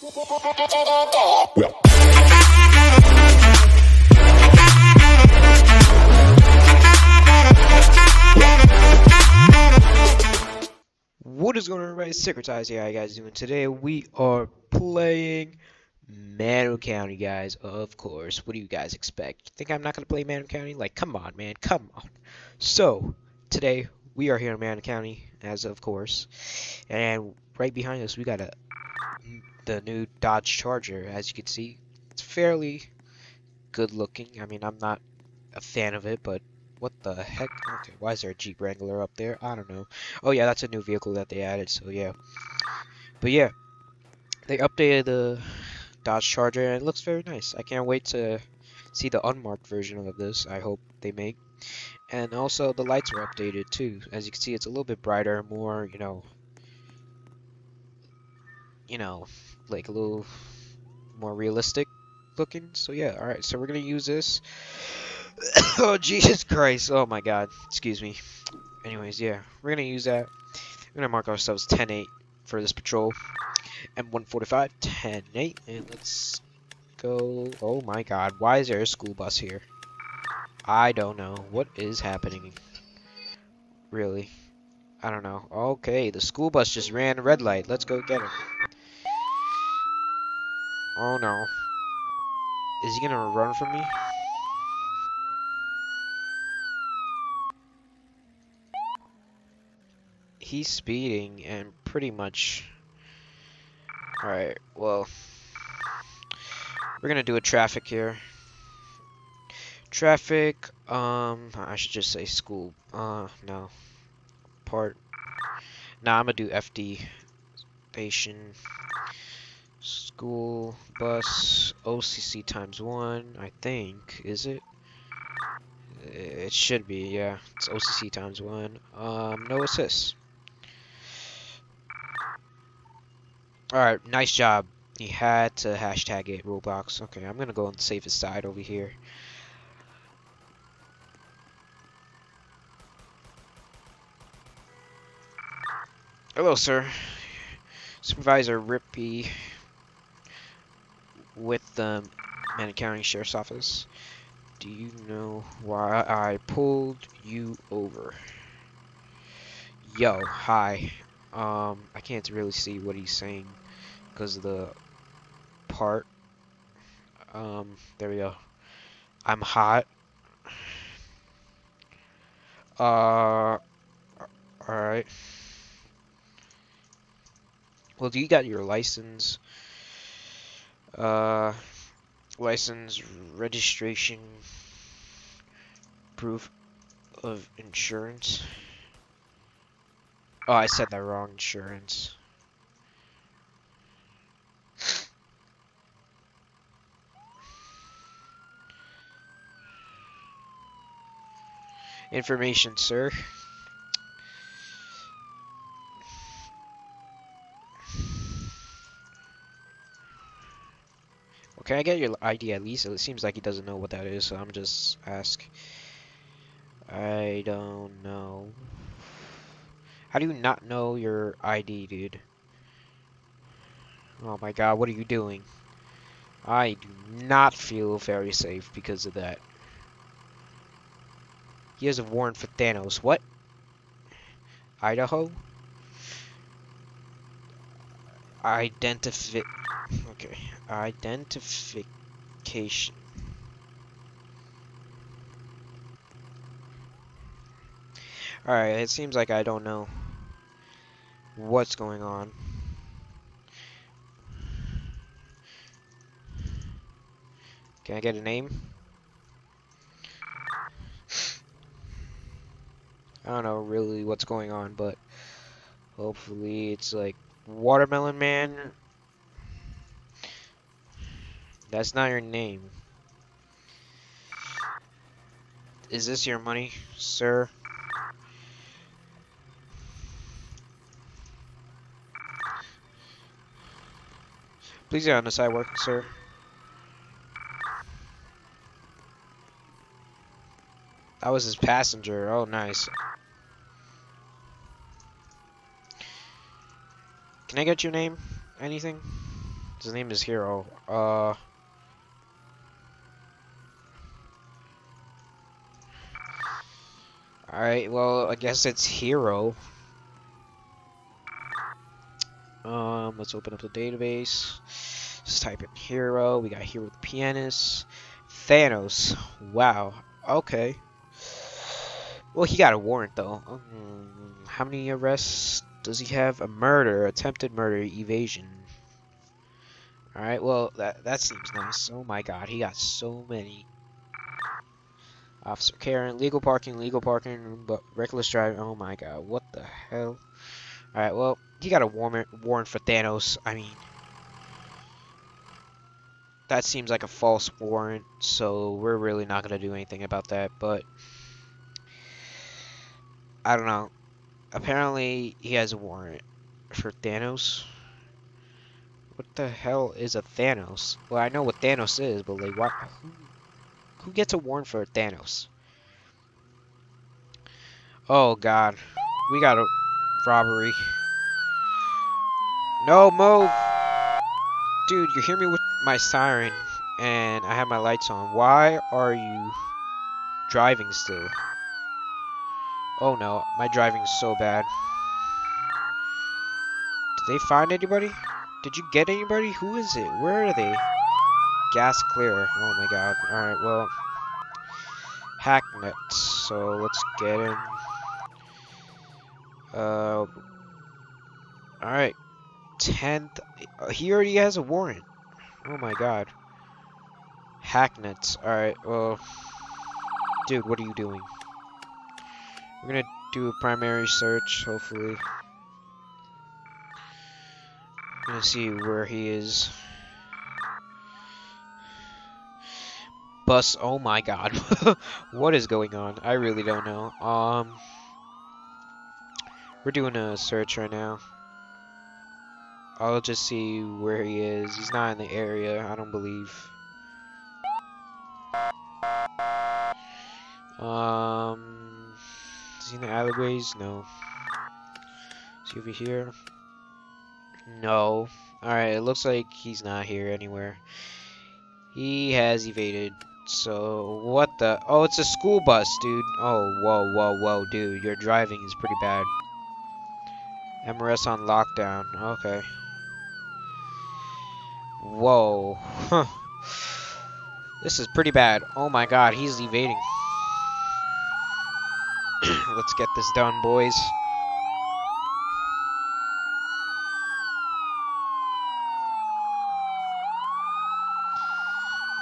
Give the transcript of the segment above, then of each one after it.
What is going on everybody? Syncrotize here, how you guys doing? Today we are playing Mano County, guys, of course. What do you guys expect? You think I'm not going to play Mano County? Like, come on, man, come on. So, today we are here in Mano County, as of course. And right behind us we got a the new Dodge Charger, as you can see. It's fairly good looking. I mean, I'm not a fan of it, but what the heck? Okay, why is there a Jeep Wrangler up there? I don't know. Oh yeah, that's a new vehicle that they added, so yeah. But yeah, they updated the Dodge Charger and it looks very nice. I can't wait to see the unmarked version of this. I hope they make. And also the lights were updated too. As you can see, it's a little bit brighter, more, you know, you know, like a little more realistic looking. So yeah, alright, so we're gonna use this. oh Jesus Christ! Oh my God! Excuse me. Anyways, yeah, we're gonna use that. We're gonna mark ourselves 10-8 for this patrol, and 145 10-8, and let's go. Oh my God! Why is there a school bus here? I don't know. What is happening? Really? I don't know. Okay, the school bus just ran a red light. Let's go get him. Oh no. Is he gonna run from me? he's speeding and pretty much. Alright well. We're gonna do a traffic here. Traffic um I should just say school uh no. Part. Now nah, I'm gonna do FD station school bus OCC times one I think is it it should be yeah it's OCC times one um no assist Alright, nice job. He had to hashtag it Roblox. Okay, I'm gonna go on the safest side over here. Hello, sir. Supervisor Rippy with the Mano County Sheriff's Office. Do you know why I pulled you over? Yo, hi. Um, I can't really see what he's saying because of the part. Um, there we go. I'm hot. Uh, alright. Well, do you got your license? Uh, license, registration, proof of insurance. Oh, I said that wrong. Insurance. Information, sir. Well, can I get your ID at least? It seems like he doesn't know what that is, so I'm just ask. I don't know. How do you not know your ID, dude? Oh my god, what are you doing? I do not feel very safe because of that. He has a warrant for Thanos. What? Idaho? Identify... Okay. Identification. Alright, it seems like I don't know what's going on. Can I get a name? I don't know really what's going on, but hopefully it's like Watermelon Man. That's not your name. Is this your money, sir? Please get on the sidewalk, sir. That was his passenger. Oh, nice. Can I get your name? Anything? His name is Hero. Uh. Alright, well, I guess it's Hero. Um, let's open up the database. Let's type in Hero. We got Hero the Pianist. Thanos. Wow. Okay. Well, he got a warrant, though. Um, how many arrests does he have? A murder, attempted murder, evasion. Alright, well, that, that seems nice. Oh my god, he got so many. Officer Karen, legal parking, legal parking, but reckless driving. Oh my god, what the hell? Alright, well, he got a warrant, warrant for Thanos. I mean, that seems like a false warrant, so we're really not going to do anything about that, but I don't know. Apparently, he has a warrant for Thanos. What the hell is a Thanos? Well, I know what Thanos is, but like, what? Who, gets a warrant for Thanos? Oh God, we got a robbery. No, move! Dude, you hear me with my siren, and I have my lights on. Why are you driving still? Oh no, my driving's so bad. Did they find anybody? Did you get anybody? Who is it? Where are they? Gas clear. Oh my god. Alright, well. Hacknet. So let's get in. Uh. Alright. 10th. Uh, he already has a warrant. Oh my god. Hacknet. Alright, well. Dude, what are you doing? We're gonna do a primary search, hopefully. Gonna see where he is. Bus, oh my god. what is going on? I really don't know. Um, We're doing a search right now. I'll just see where he is. He's not in the area, I don't believe. Um, is he in the alleyways? No. Is he over here? No. Alright, it looks like he's not here anywhere. He has evaded. So, what the? Oh, it's a school bus, dude. Oh, whoa, whoa, whoa, dude. Your driving is pretty bad. MRS on lockdown. Okay. Whoa. Huh. This is pretty bad. Oh my god, he's evading. Let's get this done, boys.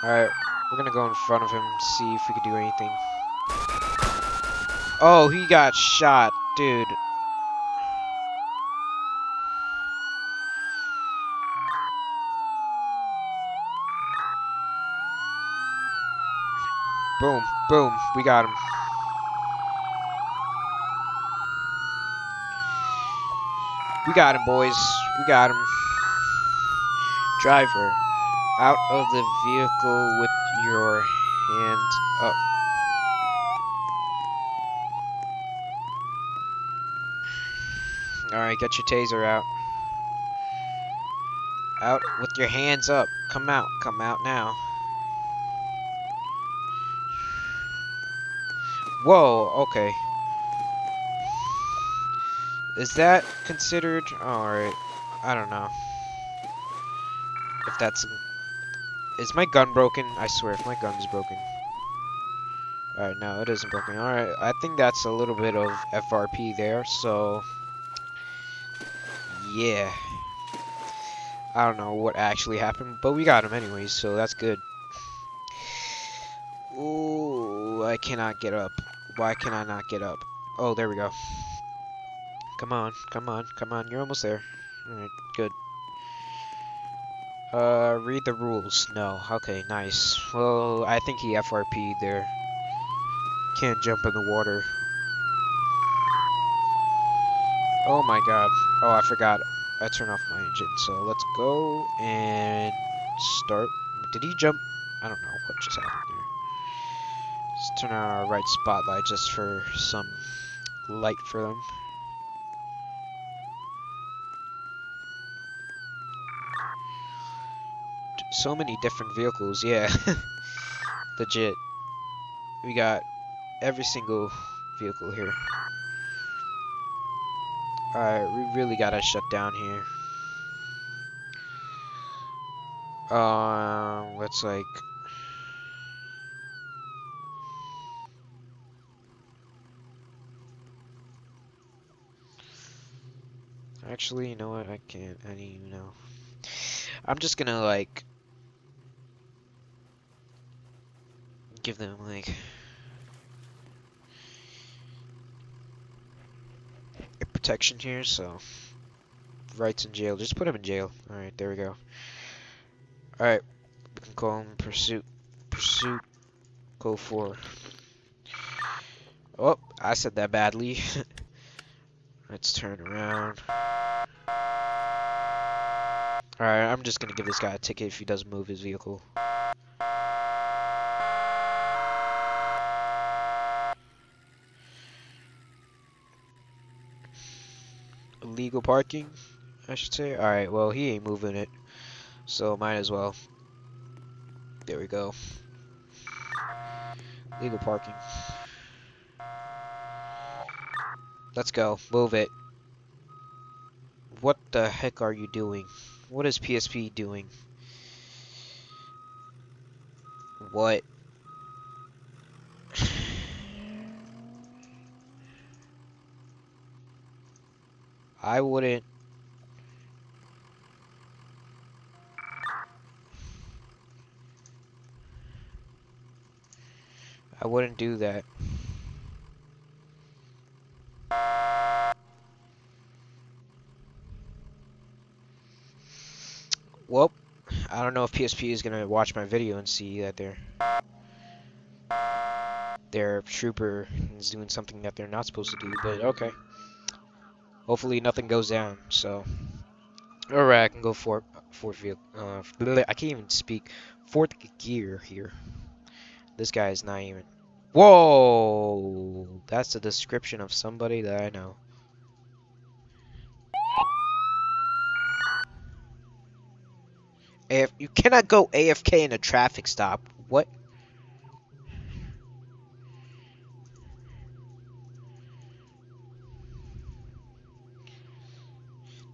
Alright, we're gonna go in front of him, see if we can do anything. Oh, he got shot, dude. Boom, boom, we got him. We got him, boys. We got him. Driver, out of the vehicle with your hand up. Alright, get your taser out. Out with your hands up. Come out. Come out now. Whoa, okay. Is that considered? Alright. I don't know. If that's... Is my gun broken? I swear, if my gun is broken. Alright, no, it isn't broken. Alright, I think that's a little bit of FRP there, so... Yeah. I don't know what actually happened, but we got him anyways, so that's good. Ooh, I cannot get up. Why can I not get up? Oh, there we go. Come on, come on, come on. You're almost there. Alright, good. Uh, read the rules. No. Okay, nice. Well, I think he FRP'd there. Can't jump in the water. Oh my god. Oh, I forgot. I turned off my engine. So let's go and start. Did he jump? I don't know what just happened there. Let's turn on our right spotlight just for some light for them. So many different vehicles, yeah. Legit. We got every single vehicle here. Alright, we really gotta shut down here. Um, let's like... Actually, you know what? I can't. I don't even know. I'm just gonna like give them like protection here, so rights in jail. Just put him in jail. Alright, there we go. Alright, we can call him pursuit. Pursuit. Go for. Oh, I said that badly. Let's turn around. Alright, I'm just gonna give this guy a ticket if he doesn't move his vehicle. Parking, I should say. Alright, well, he ain't moving it. So, might as well. There we go. Legal parking. Let's go. Move it. What the heck are you doing? What is PSP doing? What? I wouldn't... I wouldn't do that. Well, I don't know if PSP is gonna watch my video and see that their their trooper is doing something that they're not supposed to do, but okay. Hopefully nothing goes down. So, alright, I can go for fourth vehicle. Uh, I can't even speak. Fourth gear here. This guy is not even. Whoa! That's the description of somebody that I know. AF you cannot go AFK in a traffic stop. What?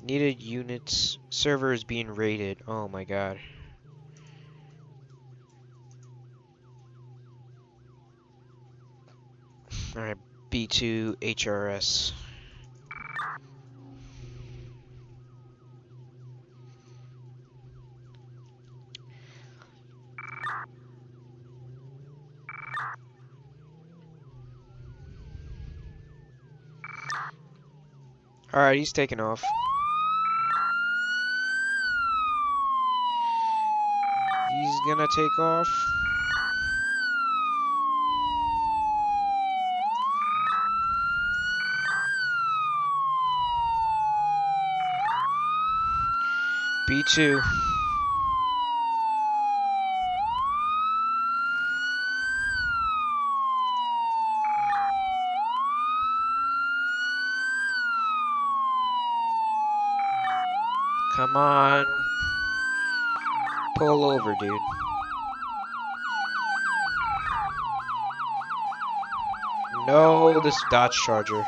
Needed units. Server is being raided. Oh my god. Alright, B2 HRS. Alright, he's taking off. He's gonna take off. B2. Come on. Pull over, dude. No, this Dodge Charger.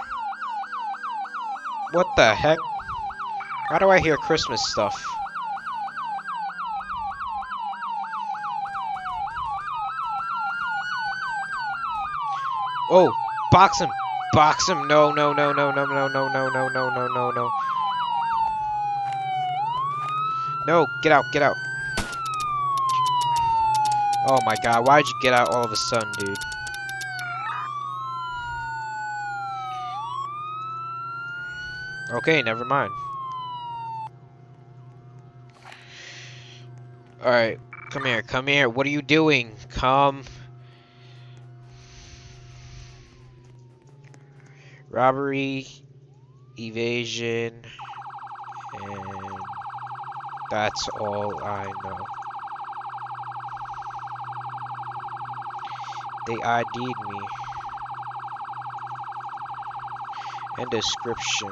What the heck? Why do I hear Christmas stuff? Oh, box him! Box him! No, no, no, no, no, no, no, no, no, no, no, no, no. No, get out, get out. Oh my god, why'd you get out all of a sudden, dude? Okay, never mind. Alright, come here, come here. What are you doing? Come. Robbery, evasion, and that's all I know. They ID'd me. And description.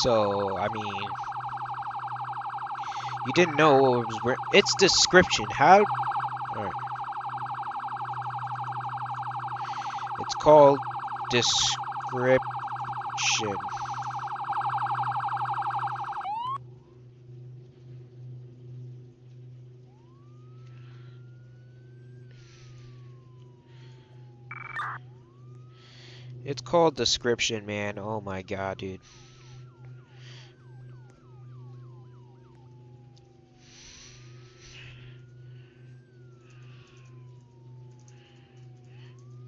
So, I mean, you didn't know was where. It's description. How? Alright. It's called description. It's called description, man. Oh my god, dude.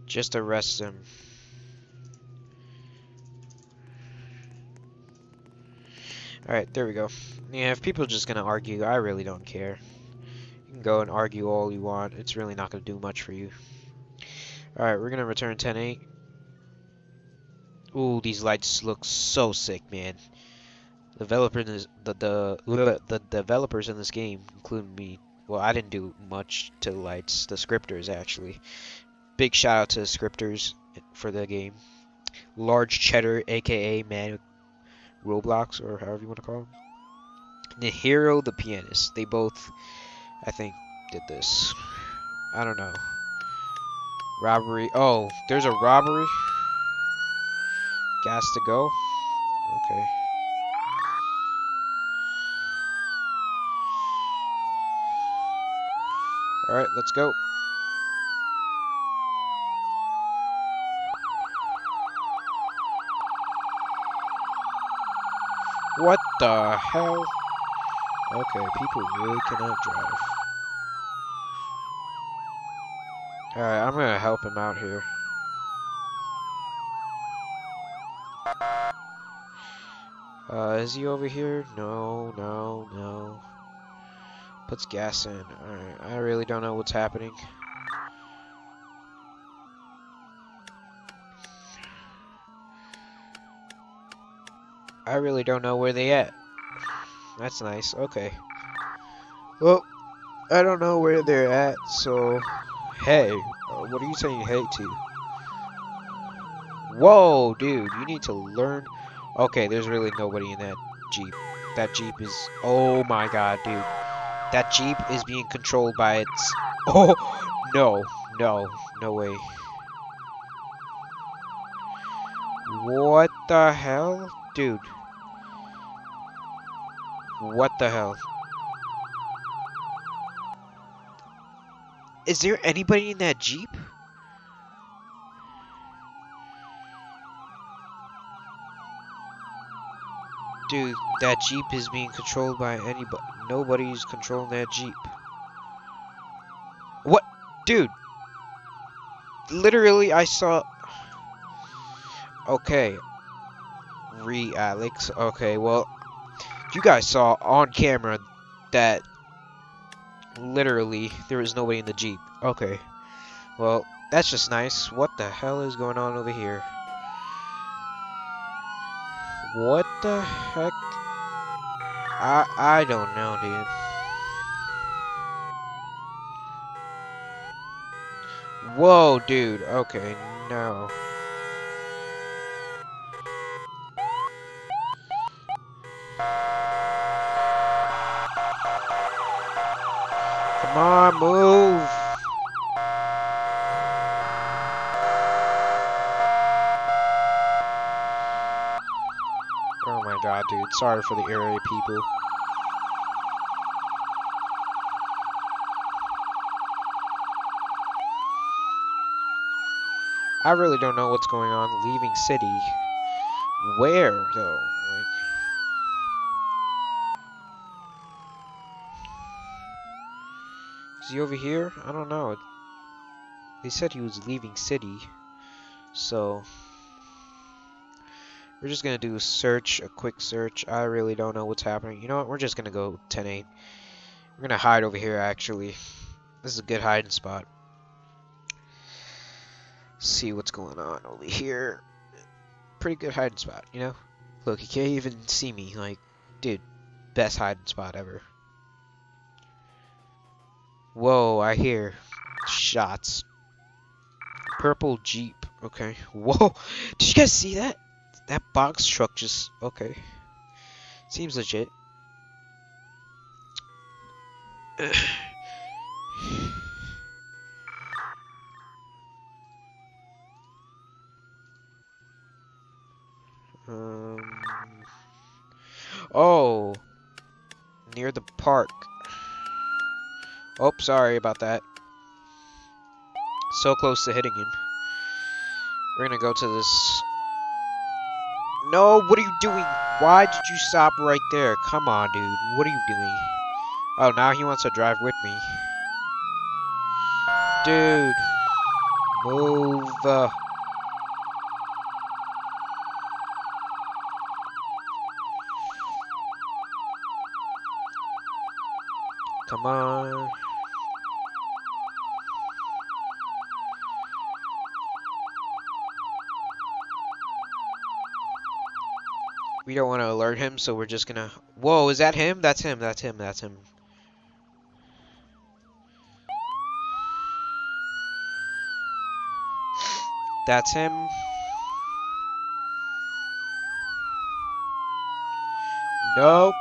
Just arrest him. Alright, there we go. Yeah, if people are just gonna argue, I really don't care. You can go and argue all you want. It's really not gonna do much for you. Alright, we're gonna return 10-8. Ooh, these lights look so sick, man. Developers, the the the developers in this game, including me. Well, I didn't do much to the lights. The scripters actually. Big shout out to the scripters for the game. Large Cheddar, aka Man Roblox, or however you want to call him. The hero, the pianist. They both, I think, did this. I don't know. Robbery. Oh, there's a robbery. Gas to go? Okay. Alright, let's go. What the hell? Okay, people really cannot drive. Alright, I'm gonna help him out here. Uh, is he over here? No, no, no. Puts gas in. Alright, I really don't know what's happening. I really don't know where they at. That's nice. Okay. Well, I don't know where they're at, so... Hey, uh, what are you saying hey to? Whoa, dude, you need to learn... Okay, there's really nobody in that Jeep. That Jeep is... Oh my god, dude. That Jeep is being controlled by its... Oh, no, no, no way. What the hell? Dude. What the hell? Is there anybody in that Jeep? Dude, that Jeep is being controlled by anybody. Nobody's controlling that Jeep. What? Dude. Literally, I saw... Okay. Re Alex. Okay, well, you guys saw on camera that literally there was nobody in the Jeep. Okay. Well, that's just nice. What the hell is going on over here? What the heck? I I don't know, dude. Whoa, dude. Okay, no. Come on, move. Oh my god, dude. Sorry for the area people. I really don't know what's going on leaving city. Where, though? Like... Is he over here? I don't know. They said he was leaving city. So... We're just gonna do a search, a quick search. I really don't know what's happening. You know what? We're just gonna go 10-8. We're gonna hide over here, actually. This is a good hiding spot. See what's going on over here. Pretty good hiding spot, you know? Look, he can't even see me. Like, dude, best hiding spot ever. Whoa, I hear shots. Purple Jeep. Okay. Whoa. Did you guys see that? That box truck just... Okay. Seems legit. um, oh, near the park. Oh, sorry about that. So close to hitting him. We're gonna go to this. No, what are you doing? Why did you stop right there? Come on, dude. What are you doing? Oh, now he wants to drive with me. Dude. Move. Uh, come on. We don't want to alert him, so we're just gonna... Whoa, is that him? That's him, that's him, that's him. That's him. Nope.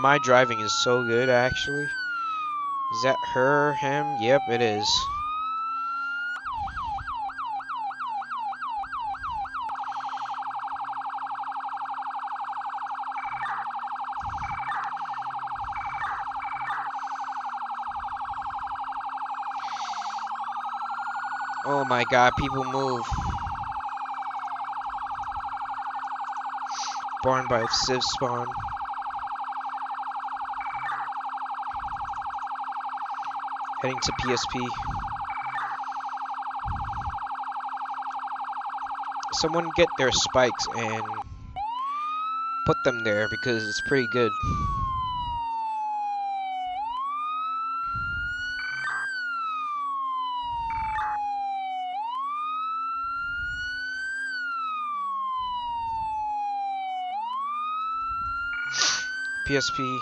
My driving is so good, actually. Is that her, him? Yep, it is. Oh my god, people move. Barn by Civ spawn. Heading to PSP. Someone get their spikes and put them there because it's pretty good. PSP.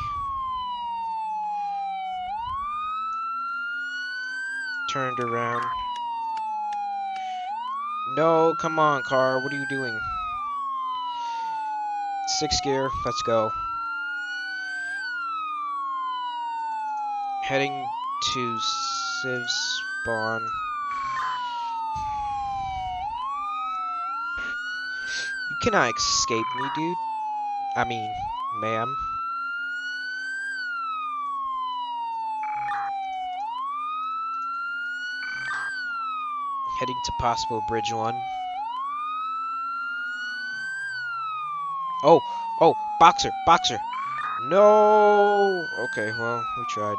Turned around. No, come on, car. What are you doing? Six gear. Let's go. Heading to Civ spawn. You cannot escape me, dude. I mean, ma'am. Heading to possible bridge one. Oh, oh, boxer, boxer. No. Okay, well, we tried.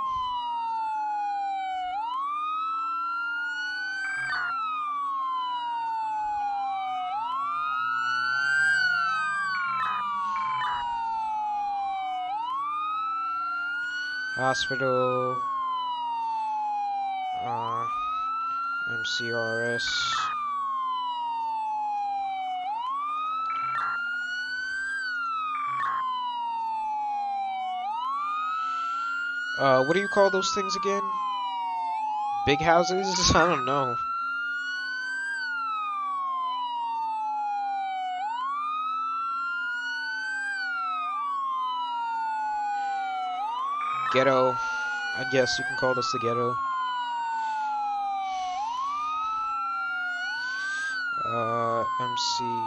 Hospital. Uh, MCRS. Uh, what do you call those things again? Big houses? I don't know. Ghetto. I guess you can call this the ghetto. MC.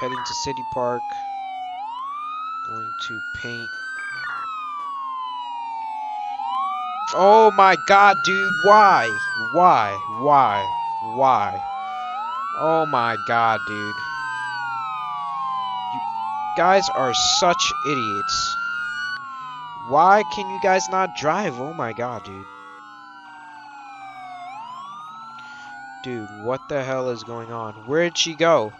Heading to City Park. Going to paint. Oh my god, dude, why? Why? Why? Why? Oh my god, dude. You guys are such idiots. Why can you guys not drive? Oh my god, dude. Dude, what the hell is going on? Where'd she go?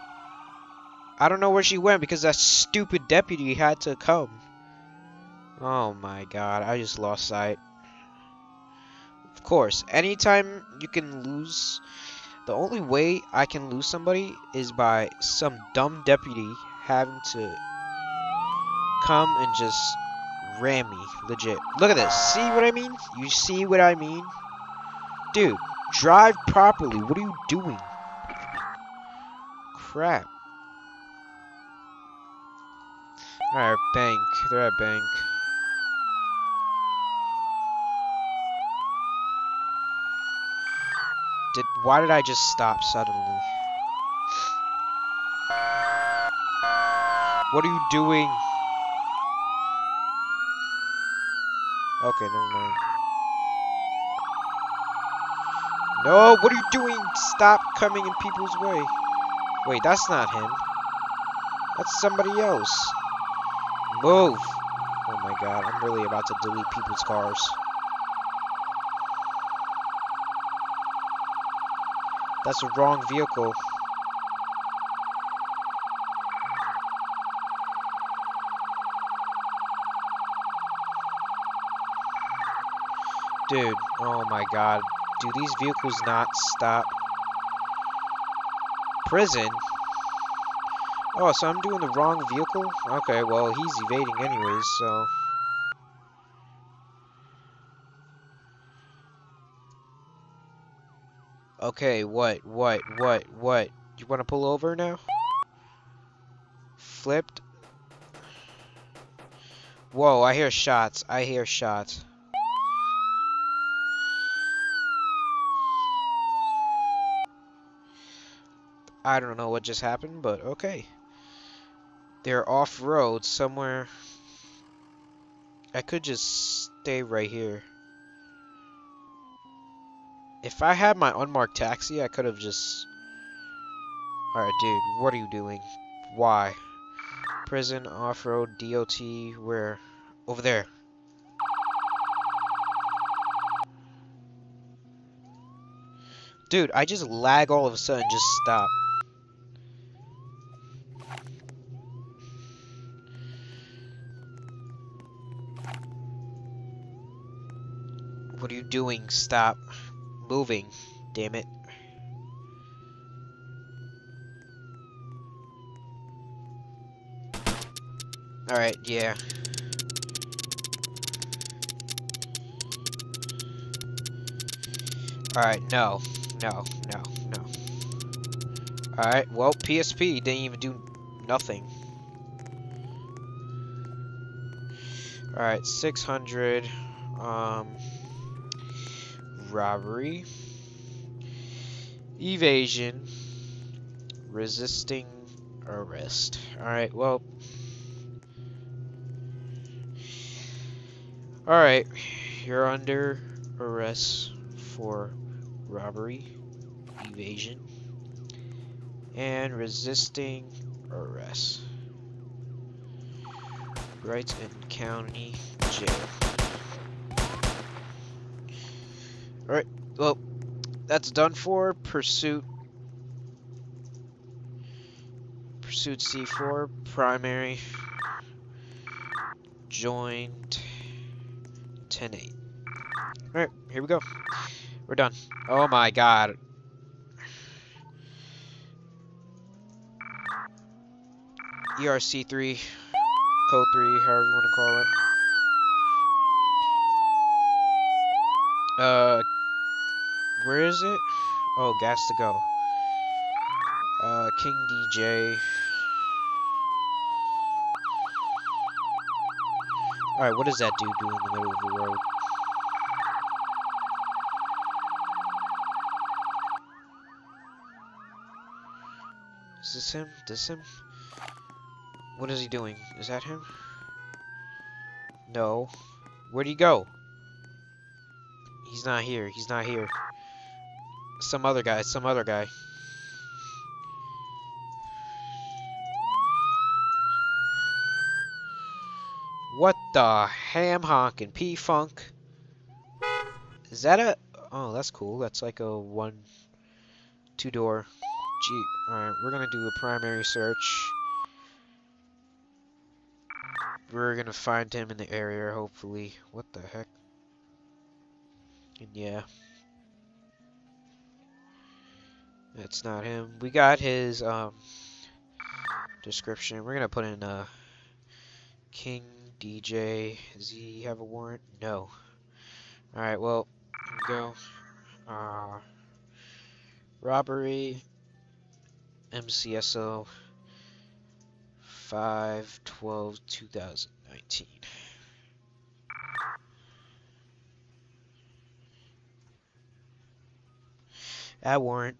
I don't know where she went because that stupid deputy had to come. Oh my god, I just lost sight. Of course, anytime you can lose, the only way I can lose somebody is by some dumb deputy having to come and just ram me, legit. Look at this, see what I mean? You see what I mean? Dude, Drive properly. What are you doing? Crap. Alright, bank. They're at bank. Did why did I just stop suddenly? What are you doing? Okay, never mind. No, what are you doing? Stop coming in people's way. Wait, that's not him. That's somebody else. Move. Oh my god, I'm really about to delete people's cars. That's the wrong vehicle. Dude, oh my god. Do these vehicles not stop? Prison? Oh, so I'm doing the wrong vehicle? Okay, well, he's evading anyways, so... Okay, what, what, what, what? You want to pull over now? Flipped? Whoa, I hear shots. I hear shots. I don't know what just happened, but okay. They're off-road somewhere. I could just stay right here. If I had my unmarked taxi, I could have just... Alright, dude, what are you doing? Why? Prison, off-road, DOT, where? Over there. Dude, I just lag all of a sudden, just stop. What are you doing? Stop moving. Damn it. Alright, yeah. Alright, no. No, no, no. Alright, well, PSP didn't even do nothing. Alright, 600. Um robbery, evasion, resisting arrest. Alright, well. Alright, you're under arrest for robbery, evasion, and resisting arrest. Brighton County Jail. Alright, well, that's done for. Pursuit. Pursuit C4, primary. Joined. 10-8. Alright, here we go. We're done. Oh my god. ERC3, code 3, however you want to call it. Uh, where is it? Oh, gas to go. Uh, King DJ. Alright, what does that dude do in the middle of the road? Is this him? This him? What is he doing? Is that him? No. Where'd he go? He's not here. He's not here. Some other guy, some other guy. What the ham honkin' P Funk? Is that a oh that's cool. That's like a one two door Jeep. Alright, we're gonna do a primary search. We're gonna find him in the area, hopefully. What the heck? And yeah. That's not him. We got his um, description. We're gonna put in uh, King DJ. Does he have a warrant? No. All right. Well, go. Uh, Robbery. MCSO. 5 12 2019. Add warrant.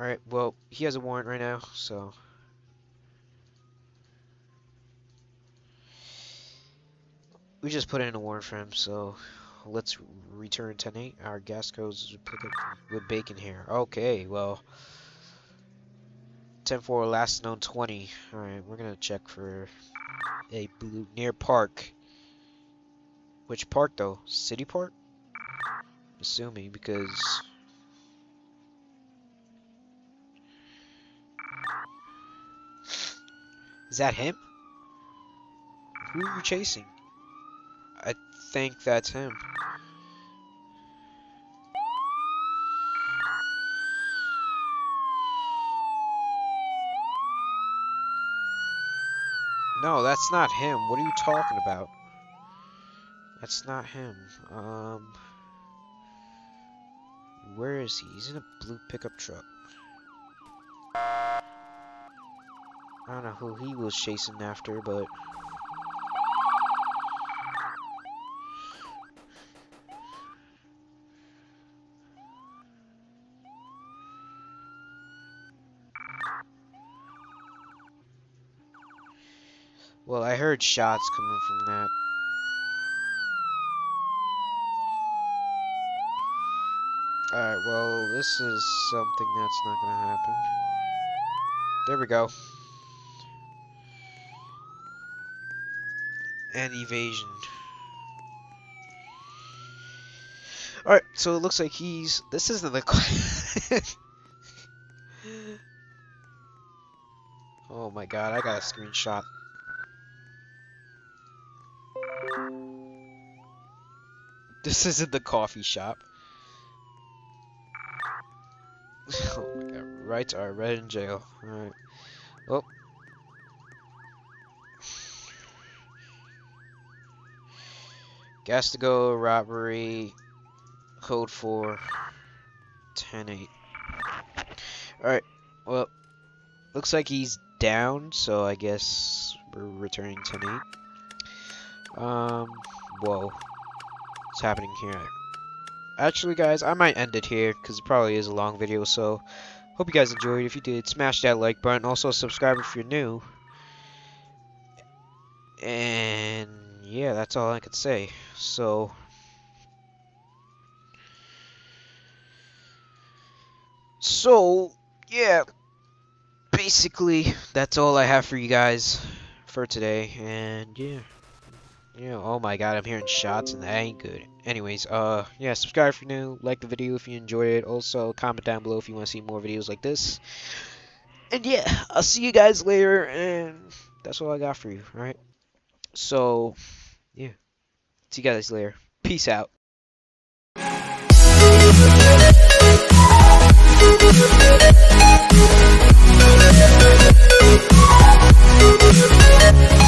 Alright, well, he has a warrant right now, so. We just put in a warrant for him, so let's return 10-8. Our gas goes pick up with bacon here. Okay, well. 10-4 last known 20. Alright, we're gonna check for a blue near park. Which park though? City Park? Assuming because Is that him? Who are you chasing? I think that's him. No, that's not him. What are you talking about? That's not him. Um, where is he? He's in a blue pickup truck. I don't know who he was chasing after, but... Well, I heard shots coming from that. Alright, well, this is something that's not gonna happen. There we go. And evasion. Alright, so it looks like he's... This isn't the... oh my god, I got a screenshot. This isn't the coffee shop. oh my god, rights are read in jail. Alright. Gas to go, robbery, code 4, 10 8. Alright, well, looks like he's down, so I guess we're returning 10 8. Um, whoa what's happening here. Actually, guys, I might end it here because it probably is a long video. So, hope you guys enjoyed. If you did, smash that like button. Also, subscribe if you're new. And yeah, that's all I could say. So. So, yeah. Basically, that's all I have for you guys for today. And yeah. Yeah, oh my god, I'm hearing shots and that ain't good. Anyways, uh, yeah, subscribe if you're new, like the video if you enjoyed it. Also, comment down below if you want to see more videos like this. And yeah, I'll see you guys later, and that's all I got for you, alright? So, yeah, See you guys later. Peace out. We'll be right back.